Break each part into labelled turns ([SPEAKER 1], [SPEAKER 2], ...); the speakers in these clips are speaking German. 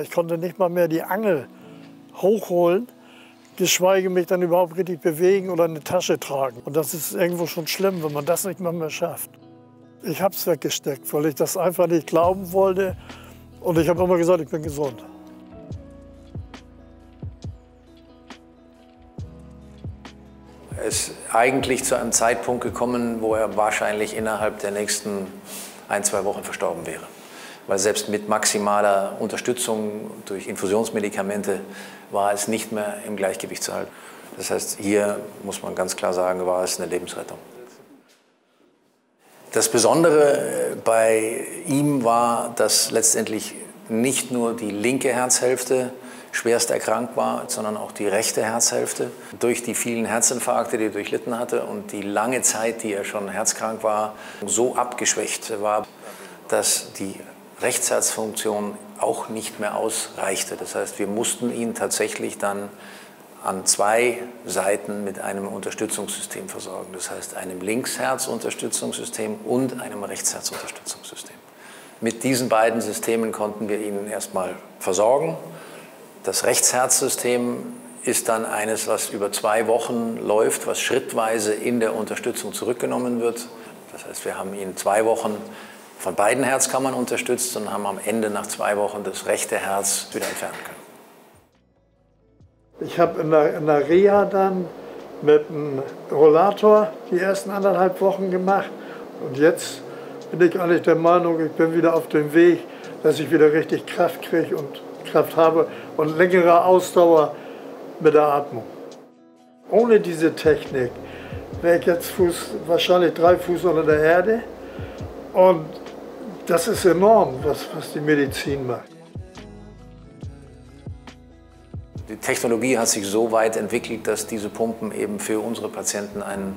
[SPEAKER 1] Ich konnte nicht mal mehr die Angel hochholen, geschweige mich dann überhaupt richtig bewegen oder eine Tasche tragen. Und das ist irgendwo schon schlimm, wenn man das nicht mal mehr schafft. Ich habe es weggesteckt, weil ich das einfach nicht glauben wollte. Und ich habe immer gesagt, ich bin gesund.
[SPEAKER 2] Er ist eigentlich zu einem Zeitpunkt gekommen, wo er wahrscheinlich innerhalb der nächsten ein, zwei Wochen verstorben wäre. Weil selbst mit maximaler Unterstützung durch Infusionsmedikamente war es nicht mehr im Gleichgewicht zu halten. Das heißt, hier muss man ganz klar sagen, war es eine Lebensrettung. Das Besondere bei ihm war, dass letztendlich nicht nur die linke Herzhälfte schwerst erkrankt war, sondern auch die rechte Herzhälfte. Durch die vielen Herzinfarkte, die er durchlitten hatte und die lange Zeit, die er schon herzkrank war, so abgeschwächt war, dass die Rechtsherzfunktion auch nicht mehr ausreichte. Das heißt, wir mussten ihn tatsächlich dann an zwei Seiten mit einem Unterstützungssystem versorgen. Das heißt, einem Linksherzunterstützungssystem und einem Rechtsherzunterstützungssystem. Mit diesen beiden Systemen konnten wir ihn erstmal versorgen. Das Rechtsherzsystem ist dann eines, was über zwei Wochen läuft, was schrittweise in der Unterstützung zurückgenommen wird. Das heißt, wir haben ihn zwei Wochen von beiden Herzkammern unterstützt und haben am Ende nach zwei Wochen das rechte Herz wieder entfernen können.
[SPEAKER 1] Ich habe in der, in der Reha dann mit einem Rollator die ersten anderthalb Wochen gemacht und jetzt bin ich eigentlich der Meinung, ich bin wieder auf dem Weg, dass ich wieder richtig Kraft kriege und Kraft habe und längere Ausdauer mit der Atmung. Ohne diese Technik wäre ich jetzt Fuß, wahrscheinlich drei Fuß unter der Erde und das ist enorm, was, was die Medizin macht.
[SPEAKER 2] Die Technologie hat sich so weit entwickelt, dass diese Pumpen eben für unsere Patienten ein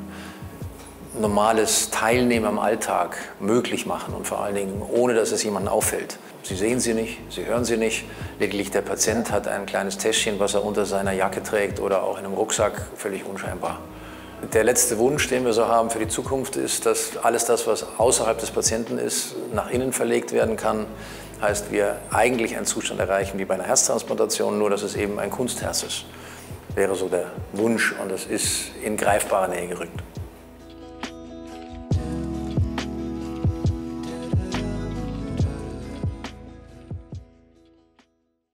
[SPEAKER 2] normales Teilnehmen am Alltag möglich machen und vor allen Dingen ohne, dass es jemandem auffällt. Sie sehen sie nicht, Sie hören sie nicht. Lediglich der Patient hat ein kleines Täschchen, was er unter seiner Jacke trägt oder auch in einem Rucksack, völlig unscheinbar. Der letzte Wunsch, den wir so haben für die Zukunft, ist, dass alles das, was außerhalb des Patienten ist, nach innen verlegt werden kann. Heißt, wir eigentlich einen Zustand erreichen wie bei einer Herztransplantation, nur dass es eben ein Kunstherz ist. Wäre so der Wunsch und es ist in greifbare Nähe gerückt.